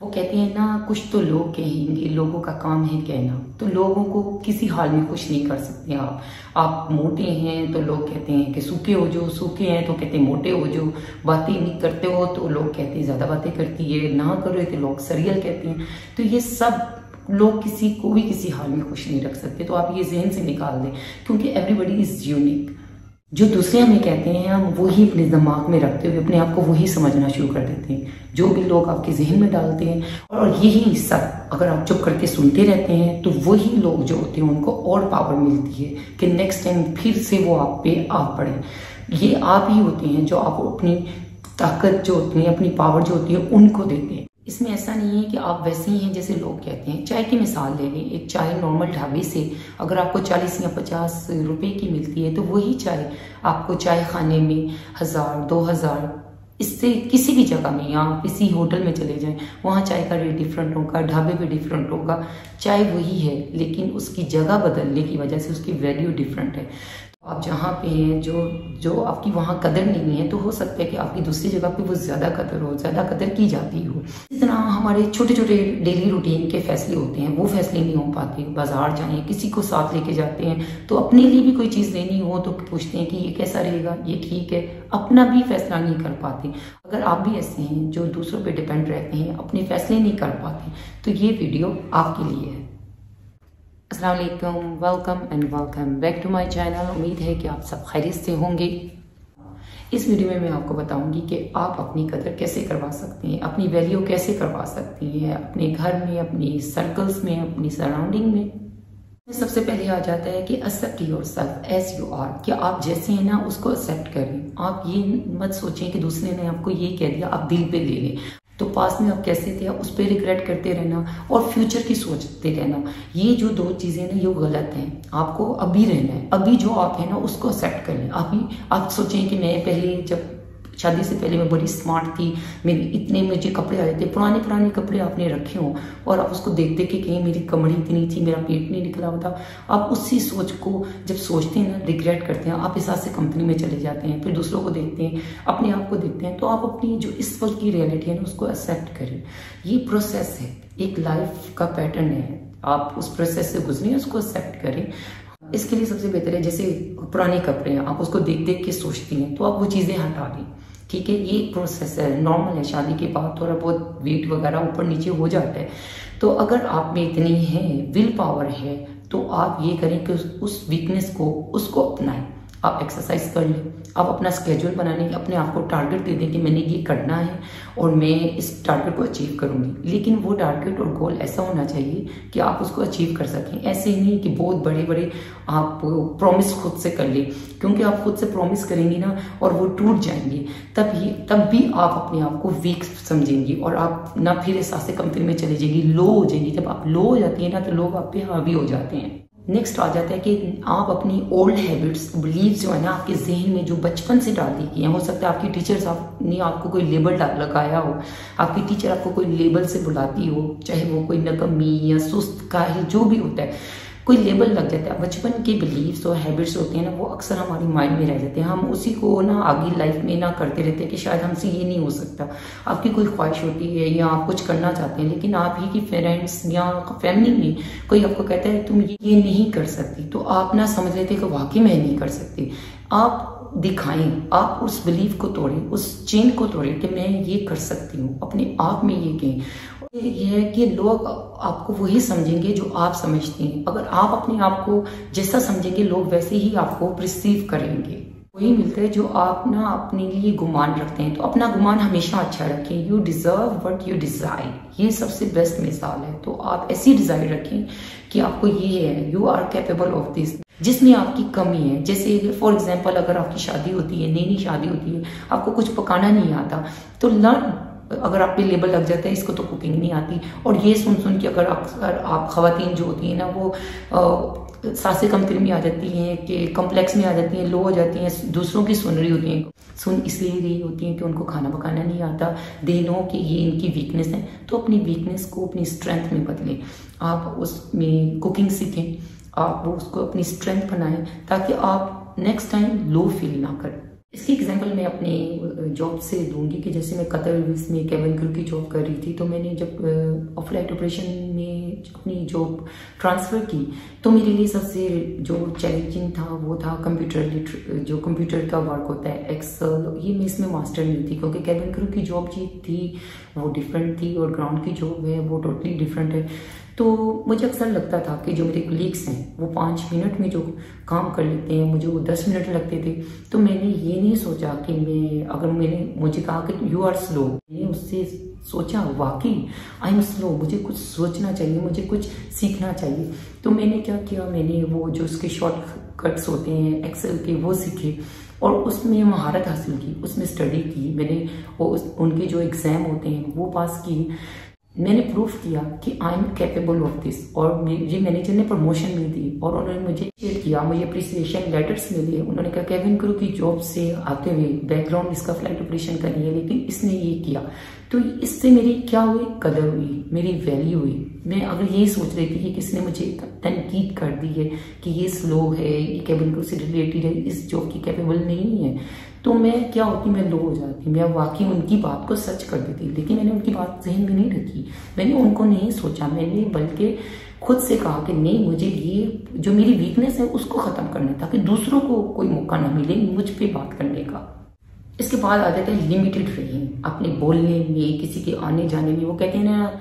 वो कहते हैं, ना, कुछ तो लोग कहेंगे, लोगों का काम है कहना। तो लोगों को किसी हाल में खुश नहीं कर सकते आप। आप मोटे हैं तो लोग कहते हैं कि सूखे हो जो सूखे हैं तो कहते हैं मोटे हो जो बातें नहीं करते हो तो लोग कहते हैं, ज़्यादा बातें करती है, ना करो तो लोग सरियल कहते हैं। तो ये सब लोग किसी को भी किसी हाल में खुश नहीं रख सकते। तो आप ये जहन से निकाल दें, क्योंकि एवरीबडी इज़ यूनिक जो दूसरे हमें कहते हैं, हम वही अपने दिमाग में रखते हुए अपने आप को वही समझना शुरू कर देते हैं। जो भी लोग आपके जहन में डालते हैं, और यही सब अगर आप चुप करके सुनते रहते हैं तो वही लोग जो होते हैं, उनको और पावर मिलती है कि नेक्स्ट टाइम फिर से वो आप पे आप पड़े। ये आप ही होते हैं जो आप अपनी ताकत जो होती है, अपनी पावर जो होती है, उनको देते हैं। इसमें ऐसा नहीं है कि आप वैसे ही हैं जैसे लोग कहते हैं। चाय की मिसाल ले लें, एक चाय नॉर्मल ढाबे से अगर आपको 40 या 50 रुपए की मिलती है तो वही चाय आपको चाय खाने में हज़ार, दो हज़ार, इससे किसी भी जगह में या किसी होटल में चले जाएँ, वहाँ चाय का रेट डिफरेंट होगा, ढाबे पे डिफरेंट होगा। चाय वही है, लेकिन उसकी जगह बदलने की वजह से उसकी वैल्यू डिफरेंट है। आप जहाँ पे हैं, जो जो आपकी वहाँ कदर नहीं है तो हो सकता है कि आपकी दूसरी जगह पे वो ज़्यादा कदर हो, ज़्यादा कदर की जाती हो। इस तरह हमारे छोटे छोटे डेली रूटीन के फैसले होते हैं, वो फैसले नहीं हो पाते। बाज़ार जाए, किसी को साथ लेके जाते हैं तो अपने लिए भी कोई चीज़ लेनी हो तो पूछते हैं कि ये कैसा रहेगा, ये ठीक है। अपना भी फैसला नहीं कर पाते। अगर आप भी ऐसे हैं, जो दूसरों पर डिपेंड रहते हैं, अपने फैसले नहीं कर पाते तो ये वीडियो आपके लिए है। Aslam welcome and welcome back to my channel उम्मीद है कि आप सब खैरियत से होंगे। इस वीडियो में मैं आपको बताऊँगी कि आप अपनी कदर कैसे करवा सकते हैं, अपनी वैल्यू कैसे करवा सकती हैं, अपने घर में, अपनी सर्कल्स में, अपनी सराउंडिंग में। सबसे पहले आ जाता है कि accept yourself as you are कि आप जैसे हैं ना, उसको एक्सेप्ट करें। आप ये मत सोचें कि दूसरे ने आपको ये कह दिया, आप दिल पे ले लें तो पास में आप कैसे थे उस पर रिग्रेट करते रहना और फ्यूचर की सोचते रहना। ये जो दो चीज़ें ना ये गलत हैं। आपको अभी रहना है। अभी जो आप है ना, उसको एक्सेप्ट करें अभी आप सोचें कि मैं पहले जब शादी से पहले मैं बड़ी स्मार्ट थी। मेरे इतने मुझे कपड़े आ जाते पुराने पुराने कपड़े आपने रखे हों और आप उसको देख देख के कहीं, मेरी कमड़ी इतनी थी, मेरा पेट नहीं निकला होता आप उसी सोच को जब सोचते हैं ना रिग्रेट करते हैं, आप इस से कंपनी में चले जाते हैं, फिर दूसरों को देखते हैं, अपने आप को देखते हैं तो आप अपनी जो इस वक्त की रियलिटी है ना, उसको एक्सेप्ट करें। ये प्रोसेस है, एक लाइफ का पैटर्न है। आप उस प्रोसेस से गुजरें, उसको एक्सेप्ट करें। इसके लिए सबसे बेहतर है, जैसे पुराने कपड़े हैं, आप उसको देख देख के सोचती हैं तो आप वो चीज़ें हटा दें। ठीक है, ये प्रोसेस है नॉर्मल है, शादी के बाद थोड़ा बहुत वेट वगैरह ऊपर नीचे हो जाता है। तो अगर आप में इतनी है विल पावर है तो आप ये करें कि उस वीकनेस को उसको अपनाएँ। आप एक्सरसाइज कर लें। आप अपना स्केड्यूल बनाने अपने आप को टारगेट दे दें कि मैंने ये करना है और मैं इस टारगेट को अचीव करूँगी। लेकिन वो टारगेट और गोल ऐसा होना चाहिए कि आप उसको अचीव कर सकें। ऐसे ही नहीं कि बहुत बड़े बड़े आप प्रॉमिस खुद से कर लें। क्योंकि आप खुद से प्रॉमिस करेंगी ना और वो टूट जाएँगे। तब ही, तब भी आप अपने आप को वीक समझेंगी और आप ना फिर एहसास कंपनी में चले जाएँगी। लो हो जाएँगी। जब आप लो हो जाती है ना तो लोग आप पे हावी हो जाते हैं। नेक्स्ट आ जाता है कि आप अपनी ओल्ड हैबिट्स बिलीव जो है ना आपके जहन में जो बचपन से डाल दी गई हो सकता है आपकी टीचर्स आप ने आपको कोई लेबल लगाया हो, आपकी टीचर आपको कोई लेबल से बुलाती हो, चाहे वो कोई नकमी या सुस्त का ही जो भी होता है। कोई लेबल लग जाता है। बचपन के बिलीव्स और हैबिट्स होते हैं ना, वो अक्सर हमारी माइंड में रह जाते हैं। हम उसी को ना आगे लाइफ में ना करते रहते हैं कि शायद हमसे ये नहीं हो सकता। आपकी कोई ख्वाहिश होती है या आप कुछ करना चाहते हैं, लेकिन आप ही की फ्रेंड्स या फैमिली में कोई आपको कहता है, तुम ये नहीं कर सकती। तो आप ना समझ लेते कि वाकई मैं नहीं कर सकती। आप दिखाएँ। आप उस बिलीफ को तोड़ें, उस चेन को तोड़ें कि मैं ये कर सकती हूँ, अपने आप में ये कहें ये है कि लोग आपको वही समझेंगे जो आप समझते हैं। अगर आप अपने आप को जैसा समझेंगे, लोग वैसे ही आपको रिसीव करेंगे। वही मिलता है जो आप ना अपने लिए गुमान रखते हैं। तो अपना गुमान हमेशा अच्छा रखें। You deserve what you desire ये सबसे बेस्ट मिसाल है। तो आप ऐसी डिज़ायर रखें कि आपको ये है। You are capable of this जिसमें आपकी कमी है, जैसे फॉर एग्ज़ाम्पल अगर आपकी शादी होती है नई नई शादी होती है, आपको कुछ पकाना नहीं आता तो लर्न अगर आप पे लेबल लग जाता है, इसको तो कुकिंग नहीं आती। और ये सुन सुन के अगर अक्सर आप खातन जो होती हैं ना, वो सासे कंपनी में आ जाती हैं, कि कम्प्लेक्स में आ जाती हैं लो हो जाती हैं, दूसरों की सुन रही होती हैं। सुन इसलिए रही होती हैं कि उनको खाना पकाना नहीं आता। दे नो कि ये इनकी वीकनेस है। तो अपनी वीकनेस को अपनी स्ट्रेंथ में बदलें। आप उसमें कुकिंग सीखें। आप वो उसको अपनी स्ट्रेंथ बनाएँ ताकि आप नेक्स्ट टाइम लो फील ना करें। इसकी एग्जांपल मैं अपने जॉब से दूँगी कि जैसे मैं कतर एयरवेज में केवन क्रू की जॉब कर रही थी तो मैंने जब ऑफलाइट ऑपरेशन में अपनी जॉब ट्रांसफ़र की तो मेरे लिए सबसे जो चैलेंजिंग था वो था कंप्यूटर जो कंप्यूटर का वर्क होता है एक्सल ये मैं इसमें मास्टर नहीं थी क्योंकि केवन क्रू की जॉब जी थी वो डिफरेंट थी और ग्राउंड की जॉब है वो टोटली डिफरेंट है। तो मुझे अक्सर लगता था कि जो मेरे कलीग्स हैं वो पाँच मिनट में जो काम कर लेते हैं मुझे वो दस मिनट लगते थे। तो मैंने ये नहीं सोचा कि मैं अगर मैंने मुझे कहा कि यू आर स्लो मैंने उससे सोचा वाकई आई एम स्लो मुझे कुछ सोचना चाहिए मुझे कुछ सीखना चाहिए। तो मैंने क्या किया मैंने वो जो उसके शॉर्ट कट्स होते हैं एक्सेल के वो सीखे और उसमें महारत हासिल की उसमें स्टडी की। मैंने वो उस, उनके जो एग्ज़ाम होते हैं वो पास किए। मैंने प्रूफ किया कि I am capable of this और मुझे मैनेजर ने प्रमोशन भी दी और उन्होंने मुझे शेयर किया, मुझे अप्रिसिएशन लेटर्स मिले उन्होंने कहा केविन करो की जॉब से आते हुए बैकग्राउंड इसका फ़्लाइट ऑपरेशन करनी है, लेकिन इसने ये किया। तो इससे मेरी क्या हुई? कदर हुई, मेरी वैल्यू हुई। मैं अगर यही सोच रही थी कि किसने मुझे तनकीद कर दी है कि ये स्लो है, ये केविन क्रू से रिलेटेड है, इस जॉब की कैपेबल नहीं है तो मैं क्या होती, मैं लो हो जाती, मैं वाकई उनकी बात को सच कर देती, लेकिन मैंने उनकी बात जहन में नहीं रखी। मैंने उनको नहीं सोचा, मैंने बल्कि खुद से कहा कि नहीं, मुझे ये, जो मेरी वीकनेस है, उसको खत्म करना ताकि दूसरों को कोई मौका ना मिले मुझ पर बात करने का। इसके बाद आ जाता है लिमिटेड रहीम अपने बोलने में, किसी के आने जाने में, वो कहते हैं ना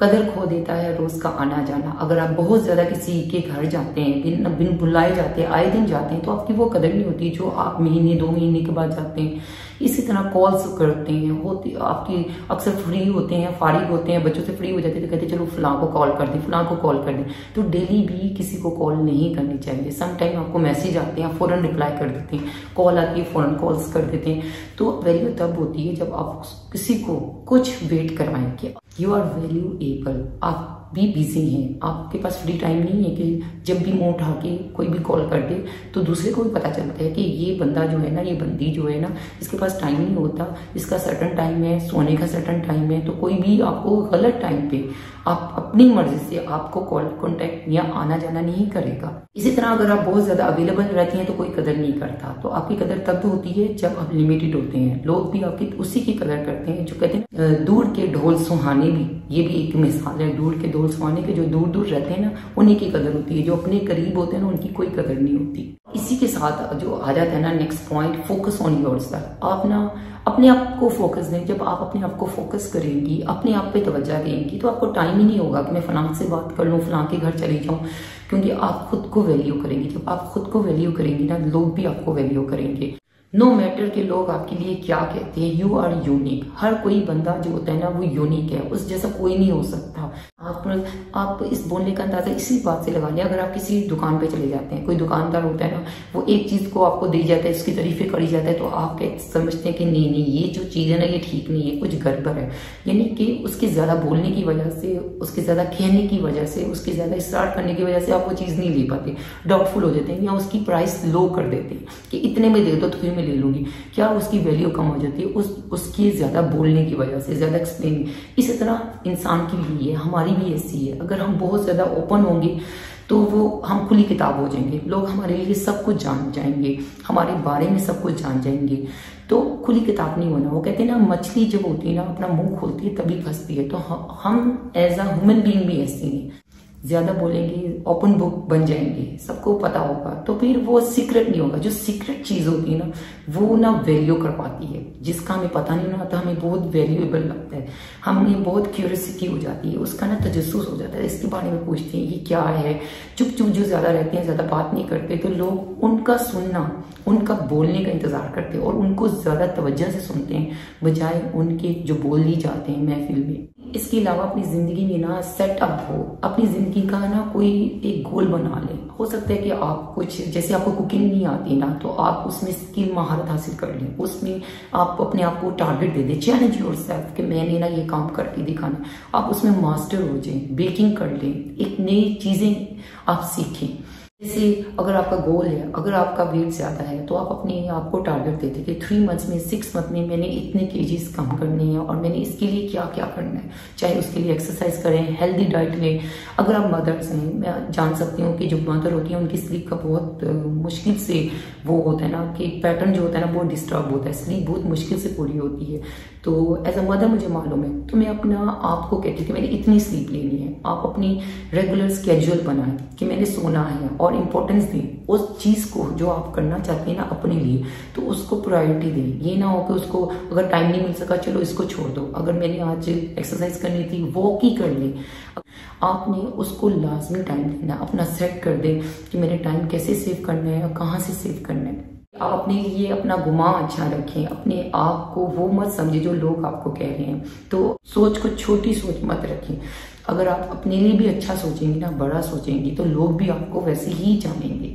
कदर खो देता है रोज का आना जाना। अगर आप बहुत ज़्यादा किसी के घर जाते हैं बिन बिन बुलाए जाते हैं, आए दिन जाते हैं तो आपकी वो कदर नहीं होती जो आप महीने, दो महीने के बाद जाते हैं। इसी तरह कॉल्स करते हैं, होती, आपकी अक्सर फ्री होते हैं फारिग होते हैं, बच्चों से फ्री हो जाते हैं तो कहते हैं, चलो फलां को कॉल कर दें, फलां को कॉल कर दें। तो डेली भी किसी को कॉल नहीं करनी चाहिए। समटाइम आपको मैसेज आते हैं फ़ौरन रिप्लाई कर देते हैं कॉल आती है फ़ौरन कॉल्स कर देते हैं। तो वैल्यू तब होती है जब आप किसी को कुछ वेट करवाएँ कि यू आर वैल्यू एबल आप भी बिज़ी हैं। आपके पास फ्री टाइम नहीं है कि जब भी मुँह उठा के कोई भी कॉल कर दे तो दूसरे को भी पता चलता है कि ये बंदा जो है ना, ये बंदी जो है ना, इसके पास टाइम नहीं होता। इसका सर्टन टाइम है, सोने का सर्टन टाइम है तो कोई भी आपको गलत टाइम पे आप अपनी मर्ज़ी से आपको कॉल कॉन्टेक्ट या आना जाना नहीं करेगा। इसी तरह अगर आप बहुत ज़्यादा अवेलेबल रहती हैं तो कोई कदर नहीं करता। तो आपकी कदर तब होती है जब आप लिमिटेड होते हैं। लोग भी आपकी, उसी की कदर करते हैं, जो कहते हैं दूर के ढोल सुहाने भी। ये भी एक मिसाल है, दूर के ढोल सुहाने के जो दूर दूर रहते हैं ना, उन्हीं की कदर होती है। जो अपने करीब होते हैं ना, उनकी कोई कदर नहीं होती। इसी के साथ जो आ जाता है ना next point focus on yourself आप ना अपने आप को फोकस दें। जब आप अपने आप को फोकस करेंगी, अपने आप पे तवज्जा देंगी तो आपको टाइम ही नहीं होगा कि मैं फलां से बात कर लूँ, फलां के घर चली जाऊँ। क्योंकि आप खुद को वैल्यू करेंगी। जब आप खुद को वैल्यू करेंगी ना, लोग भी आपको वैल्यू करेंगे। नो no मैटर के लोग आपके लिए क्या कहते हैं यू आर यूनिक हर कोई बंदा जो होता है ना, वो यूनिक है। उस जैसा कोई नहीं हो सकता। आप आप इस बोलने का अंदाज़ा इसी बात से लगा लिया अगर आप किसी दुकान पे चले जाते हैं, कोई दुकानदार होता है ना, वो एक चीज़ को आपको दे जाता है इसकी तरीफे करी जाता है तो आप समझते हैं कि नहीं नहीं, ये जो चीज़ है ना, ये ठीक नहीं है, कुछ गड़बड़ है। यानी कि उसके ज़्यादा बोलने की वजह से, उसके ज़्यादा कहने की वजह से, उसके ज़्यादा स्टार्ट करने की वजह से आप वो चीज़ नहीं ले पाते। डाउटफुल हो जाते हैं या उसकी प्राइस लो कर देते हैं कि इतने में दे दो तो मैं ले लूँगी। क्या उसकी वैल्यू कम हो जाती है? उस, उसकी ज़्यादा बोलने की वजह से, ज़्यादा एक्सप्लेन इसी तरह इंसान की भी है हमारी भी ऐसी है। अगर हम बहुत ज़्यादा ओपन होंगे तो वो हम खुली किताब हो जाएँगे। लोग हमारे लिए सब कुछ जान जाएँगे। हमारे बारे में सब कुछ जान जाएँगे। तो खुली किताब नहीं होना। वो कहते हैं ना, मछली जब होती है ना, अपना मुँह खोलती है, तभी फंसती है। तो हम एज अ ह्यूमन बींग भी ऐसी हैं। ज़्यादा बोलेंगे ओपन बुक बन जाएँगे, सबको पता होगा। तो फिर वो सीक्रेट नहीं होगा। जो सीक्रेट चीज़ होती है ना, वो ना वैल्यू कर पाती है। जिसका हमें पता नहीं होता हमें बहुत वैल्यूएबल लगता है। हमें बहुत क्यूरियसिटी हो जाती है। उसका ना तजस्स हो जाता है। इसके बारे में पूछते हैं, ये क्या है? चुप चुप जो ज़्यादा रहते हैं, ज़्यादा बात नहीं करते तो लोग उनका सुनना, उनका बोलने का इंतज़ार करते हैं और उनको ज़्यादा तवज्जो से सुनते हैं, बजाय उनके जो बोल दी जाते हैं महफिल में। इसके अलावा अपनी ज़िंदगी में ना सेटअप हो, अपनी ज़िंदगी का ना कोई एक गोल बना ले। हो सकता है कि आप कुछ, जैसे आपको कुकिंग नहीं आती ना तो आप उसमें स्किल महारत हासिल कर लें। उसमें आप अपने आप को टारगेट दे दें। चैलेंज योर सेल्फ कि मैंने ना ये काम करके दिखाना। आप उसमें मास्टर हो जाए बेकिंग कर लें। एक नई चीज़ें आप सीखें। जैसे अगर आपका गोल है, अगर आपका वेट ज़्यादा है तो आप अपने आप को टारगेट देते कि थ्री मंथ्स में सिक्स मंथ में मैंने इतने केजीज कम करने हैं और मैंने इसके लिए क्या क्या करना है। चाहे उसके लिए एक्सरसाइज करें हेल्दी डाइट लें। अगर आप मदर्स हैं, मैं जान सकती हूँ कि जो मदर होती है, उनकी स्लीप का बहुत मुश्किल से वो होता है ना कि पैटर्न जो होता है ना बहुत डिस्टर्ब होता है। स्लीप बहुत मुश्किल से पूरी होती है। तो एज अ मदर मुझे मालूम है तो मैं अपना आप को कहती कि मैंने इतनी स्लीप लेनी है। आप अपनी रेगुलर स्केड्यूल बनाएँ कि मैंने सोना है और इम्पोर्टेंस दें, उस चीज़ को जो आप करना चाहते हैं ना अपने लिए तो उसको प्रायोरिटी दें। ये ना हो कि उसको, अगर टाइम नहीं मिल सका, चलो इसको छोड़ दो। अगर मैंने आज एक्सरसाइज करनी थी वॉक ही कर ली? आपने उसको लाजमी टाइम देना, अपना सेट कर दे कि मैंने टाइम कैसे सेव करना है और कहाँ से सेव करना है। आप अपने लिए अपना गुमा अच्छा रखें, अपने आप को वो मत समझे जो लोग आपको कह रहे हैं। तो सोच को छोटी सोच मत रखें। अगर आप अपने लिए भी अच्छा सोचेंगे ना, बड़ा सोचेंगी तो लोग भी आपको वैसे ही जानेंगे।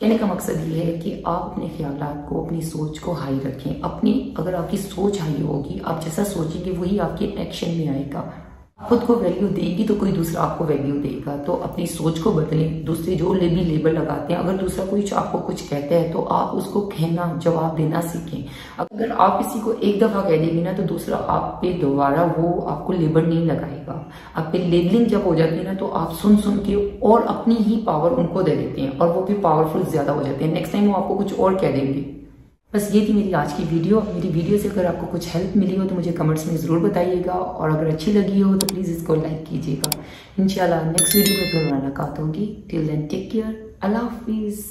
कहने का मकसद ये है कि आप अपने ख्याल को, अपनी सोच को हाई रखें। अपनी, अगर आपकी सोच हाई होगी, आप जैसा सोचेंगे, वही आपके एक्शन में आएगा। खुद को वैल्यू देगी तो कोई दूसरा आपको वैल्यू देगा। तो अपनी सोच को बदलें। दूसरे जो ले भी लेबल लगाते हैं, अगर दूसरा कोई आपको कुछ कहता है तो आप उसको कहना, जवाब देना सीखें। अगर आप किसी को एक दफ़ा कह देंगे ना तो दूसरा आप पे दोबारा वो आपको लेबल नहीं लगाएगा। आप पे लेबलिंग जब हो जाती है ना तो आप सुन सुन के और अपनी ही पावर उनको दे देते हैं और वो भी पावरफुल ज़्यादा हो जाते हैं। नेक्स्ट टाइम वो आपको कुछ और कह देंगे। बस ये थी मेरी आज की वीडियो। मेरी वीडियो से अगर आपको कुछ हेल्प मिली हो तो मुझे कमेंट्स में ज़रूर बताइएगा और अगर अच्छी लगी हो तो प्लीज़ इसको लाइक कीजिएगा। इंशाल्लाह नेक्स्ट वीडियो में फिर मुलाकात होगी। टिल देन टेक केयर अल्लाह हाफिज़